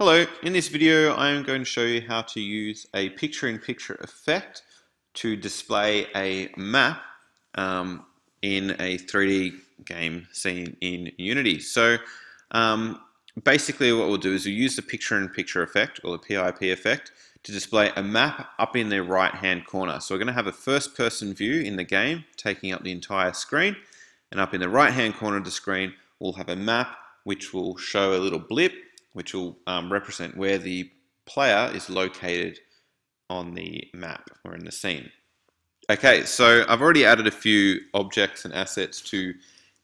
Hello, in this video I am going to show you how to use a picture-in-picture -picture effect to display a map um, in a 3D game scene in Unity. So um, basically what we'll do is we'll use the picture-in-picture -picture effect or the PIP effect to display a map up in the right hand corner. So we're going to have a first person view in the game taking up the entire screen and up in the right hand corner of the screen we'll have a map which will show a little blip which will um, represent where the player is located on the map or in the scene. Okay, so I've already added a few objects and assets to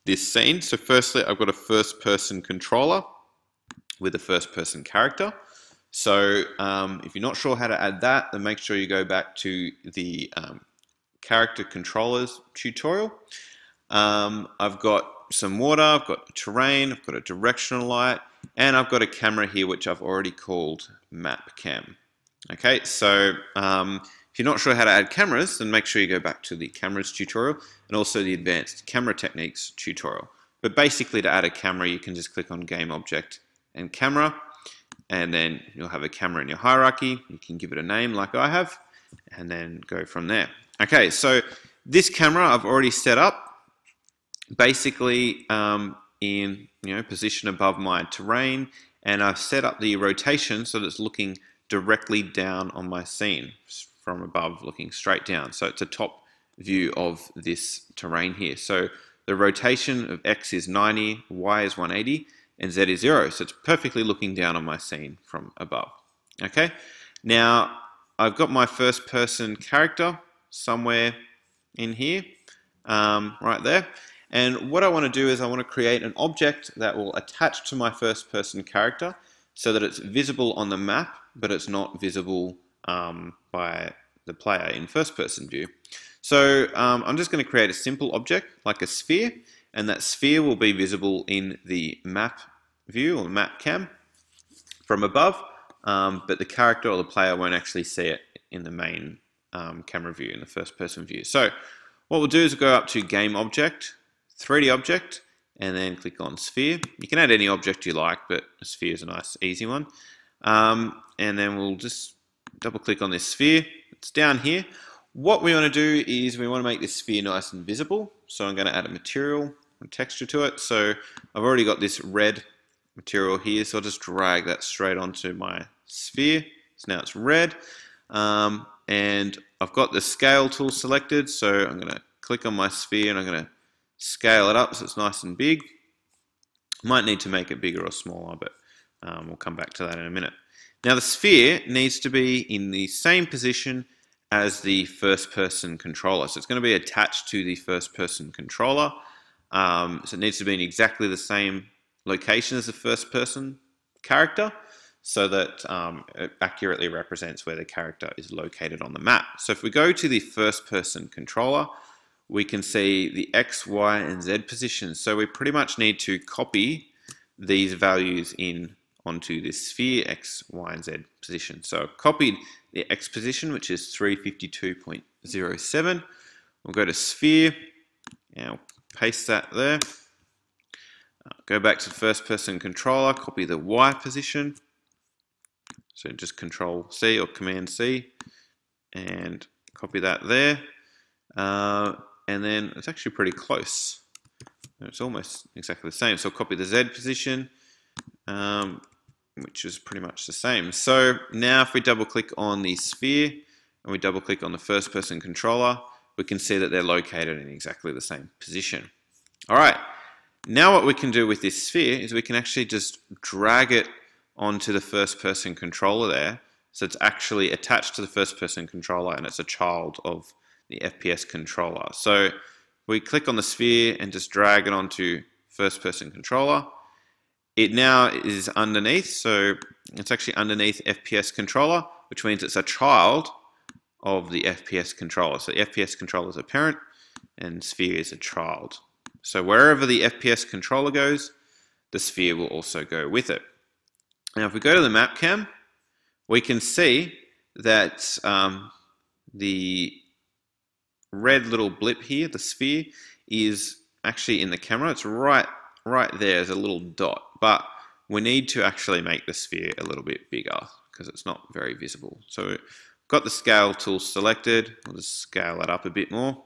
this scene. So firstly, I've got a first person controller with a first person character. So um, if you're not sure how to add that, then make sure you go back to the um, character controllers tutorial. Um, I've got some water, I've got terrain, I've got a directional light, and I've got a camera here which I've already called map cam. Okay, so um, if you're not sure how to add cameras, then make sure you go back to the cameras tutorial and also the advanced camera techniques tutorial. But basically to add a camera, you can just click on game object and camera, and then you'll have a camera in your hierarchy. You can give it a name like I have, and then go from there. Okay, so this camera I've already set up basically um, in you know position above my terrain and I've set up the rotation so that it's looking directly down on my scene from above looking straight down. So it's a top view of this terrain here. So the rotation of X is 90 Y is 180 and Z is 0 so it's perfectly looking down on my scene from above. Okay? Now I've got my first person character somewhere in here um, right there and what I want to do is I want to create an object that will attach to my first person character so that it's visible on the map, but it's not visible um, by the player in first person view. So um, I'm just going to create a simple object like a sphere, and that sphere will be visible in the map view or map cam from above, um, but the character or the player won't actually see it in the main um, camera view, in the first person view. So what we'll do is go up to game object, 3D object and then click on sphere. You can add any object you like, but a sphere is a nice easy one. Um, and then we'll just double click on this sphere. It's down here. What we want to do is we want to make this sphere nice and visible. So I'm going to add a material and texture to it. So I've already got this red material here, so I'll just drag that straight onto my sphere. So now it's red. Um, and I've got the scale tool selected, so I'm going to click on my sphere and I'm going to scale it up so it's nice and big. Might need to make it bigger or smaller, but um, we'll come back to that in a minute. Now the sphere needs to be in the same position as the first person controller. So it's going to be attached to the first person controller. Um, so it needs to be in exactly the same location as the first person character so that um, it accurately represents where the character is located on the map. So if we go to the first person controller, we can see the X, Y, and Z positions. So we pretty much need to copy these values in onto this sphere X, Y, and Z position. So I've copied the X position, which is 352.07. We'll go to sphere, and I'll paste that there. Uh, go back to first person controller, copy the Y position. So just control C or command C and copy that there. Uh, and then it's actually pretty close. It's almost exactly the same. So I'll copy the Z position, um, which is pretty much the same. So now if we double click on the sphere and we double click on the first person controller, we can see that they're located in exactly the same position. All right, now what we can do with this sphere is we can actually just drag it onto the first person controller there. So it's actually attached to the first person controller and it's a child of the FPS controller. So we click on the sphere and just drag it onto first person controller. It now is underneath, so it's actually underneath FPS controller, which means it's a child of the FPS controller. So the FPS controller is a parent and sphere is a child. So wherever the FPS controller goes, the sphere will also go with it. Now if we go to the map cam, we can see that um, the red little blip here, the sphere, is actually in the camera. It's right, right there as a little dot. But we need to actually make the sphere a little bit bigger because it's not very visible. So got the scale tool selected. We'll just scale it up a bit more.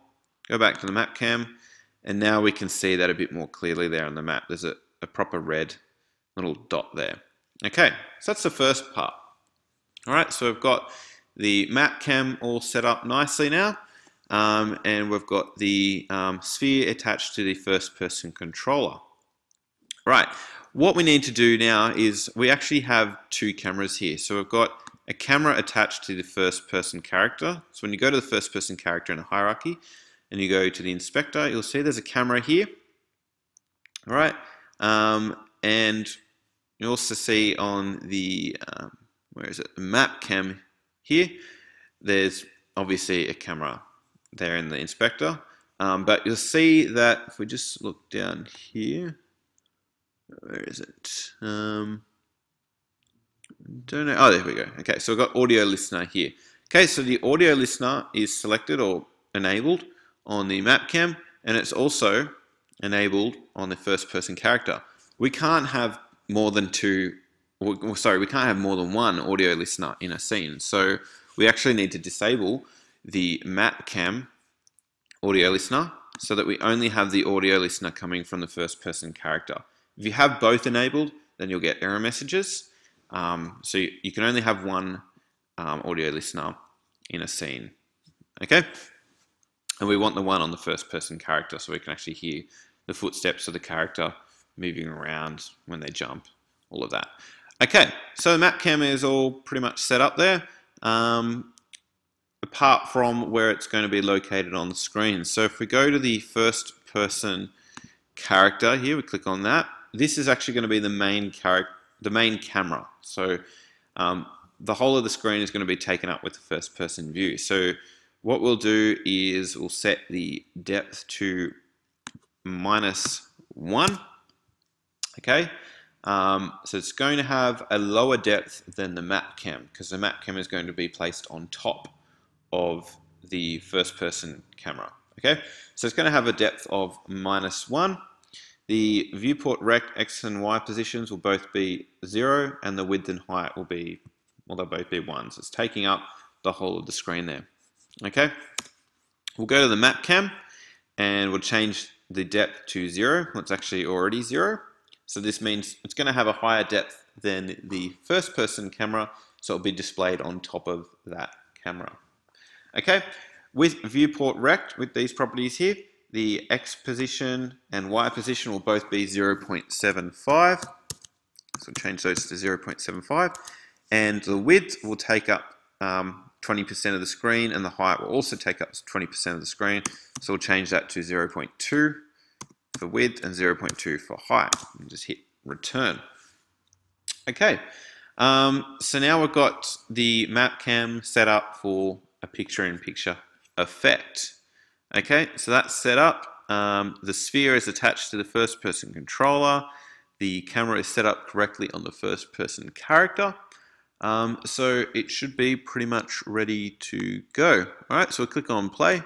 Go back to the map cam and now we can see that a bit more clearly there on the map. There's a, a proper red little dot there. Okay, so that's the first part. All right, so we've got the map cam all set up nicely now. Um, and we've got the um, sphere attached to the first person controller. Right, what we need to do now is we actually have two cameras here. So we've got a camera attached to the first person character. So when you go to the first person character in a hierarchy and you go to the inspector, you'll see there's a camera here. All right, um, and you also see on the, um, where is it, the map cam here, there's obviously a camera there in the inspector. Um, but you'll see that if we just look down here, where is it? Um, don't know. Oh, there we go. Okay, so we've got audio listener here. Okay, so the audio listener is selected or enabled on the map cam, and it's also enabled on the first person character. We can't have more than two, sorry, we can't have more than one audio listener in a scene. So we actually need to disable the map cam audio listener so that we only have the audio listener coming from the first person character. If you have both enabled, then you'll get error messages. Um, so you, you, can only have one um, audio listener in a scene. Okay? And we want the one on the first person character so we can actually hear the footsteps of the character moving around when they jump, all of that. Okay, so the map cam is all pretty much set up there, um, apart from where it's going to be located on the screen. So if we go to the first person character here, we click on that, this is actually going to be the main character, the main camera. So um, the whole of the screen is going to be taken up with the first person view. So what we'll do is we'll set the depth to minus one. Okay, um, so it's going to have a lower depth than the map cam because the map cam is going to be placed on top of the first person camera. Okay, so it's going to have a depth of minus one. The viewport rect X and Y positions will both be zero and the width and height will be, well, they'll both be ones. It's taking up the whole of the screen there. Okay, we'll go to the map cam and we'll change the depth to zero. Well, it's actually already zero. So this means it's going to have a higher depth than the first person camera, so it'll be displayed on top of that camera. Okay, with viewport rect, with these properties here, the X position and Y position will both be 0.75. So change those to 0.75. And the width will take up 20% um, of the screen and the height will also take up 20% of the screen. So we'll change that to 0.2 for width and 0.2 for height. And just hit return. Okay, um, so now we've got the map cam set up for a picture-in-picture -picture effect. Okay, so that's set up. Um, the sphere is attached to the first person controller. The camera is set up correctly on the first person character. Um, so it should be pretty much ready to go. All right, so we'll click on play.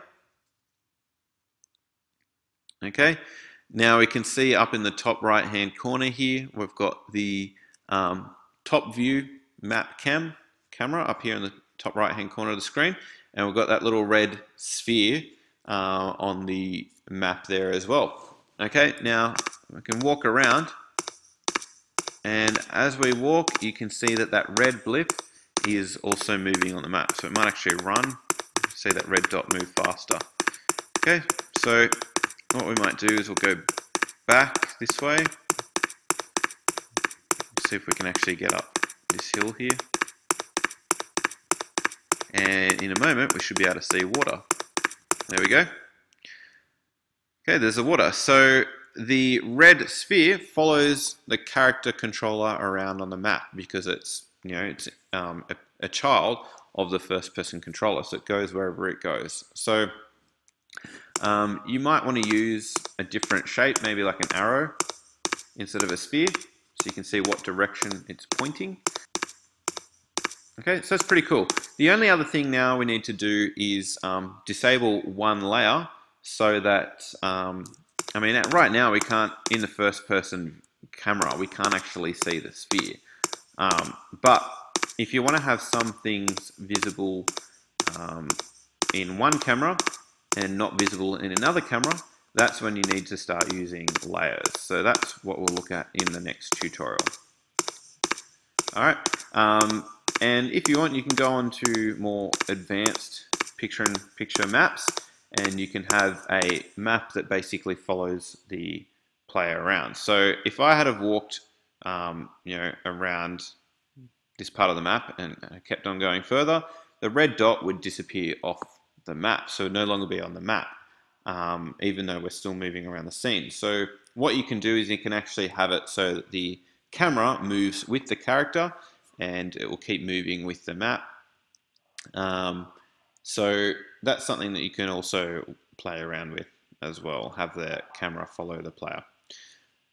Okay, now we can see up in the top right hand corner here, we've got the um, top view map cam camera up here in the top right hand corner of the screen. And we've got that little red sphere uh, on the map there as well. Okay, now we can walk around and as we walk you can see that that red blip is also moving on the map. So it might actually run, see that red dot move faster. Okay, so what we might do is we'll go back this way. See if we can actually get up this hill here. And in a moment we should be able to see water. There we go. Okay, there's the water. So the red sphere follows the character controller around on the map because it's you know it's um, a, a, child of the first person controller, so it goes wherever it goes. So um, you might want to use a different shape, maybe like an arrow instead of a sphere, so you can see what direction it's pointing. Okay, so that's pretty cool. The only other thing now we need to do is um, disable one layer so that, um, I mean, right now we can't, in the first person camera, we can't actually see the sphere. Um, but if you want to have some things visible um, in one camera and not visible in another camera, that's when you need to start using layers. So that's what we'll look at in the next tutorial. All right, um, and if you want, you can go on to more advanced picture and picture maps, and you can have a map that basically follows the player around. So if I had have walked, um, you know, around this part of the map and kept on going further, the red dot would disappear off the map, so no longer be on the map, um, even though we're still moving around the scene. So what you can do is you can actually have it so that the camera moves with the character and it will keep moving with the map. Um, so that's something that you can also play around with as well, have the camera follow the player.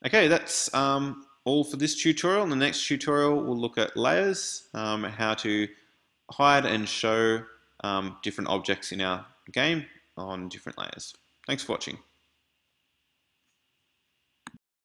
Okay, that's um, all for this tutorial. In the next tutorial, we'll look at layers, um, how to hide and show um, different objects in our game on different layers. Thanks for watching.